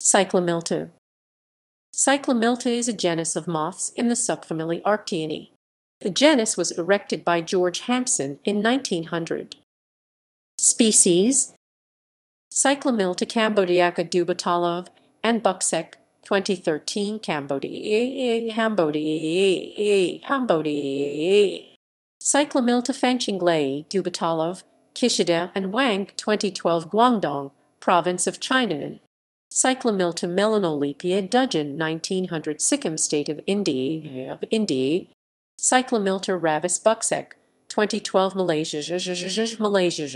Cyclomilta Cyclomilta is a genus of moths in the subfamily Arctiinae. The genus was erected by George Hampson in 1900. Species Cyclomilta cambodiaca Dubatolov and Bucsek 2013 Cambodia Cambodia Cambodia Fangchenglaiae Dubatolov Kishida and Wang 2012 Guangdong province of China Cyclomilta melanolepia Dudgeon 1900 Sikkim state of India. Of India. Ravus Bucsek 2012 Malaysia. Malaysia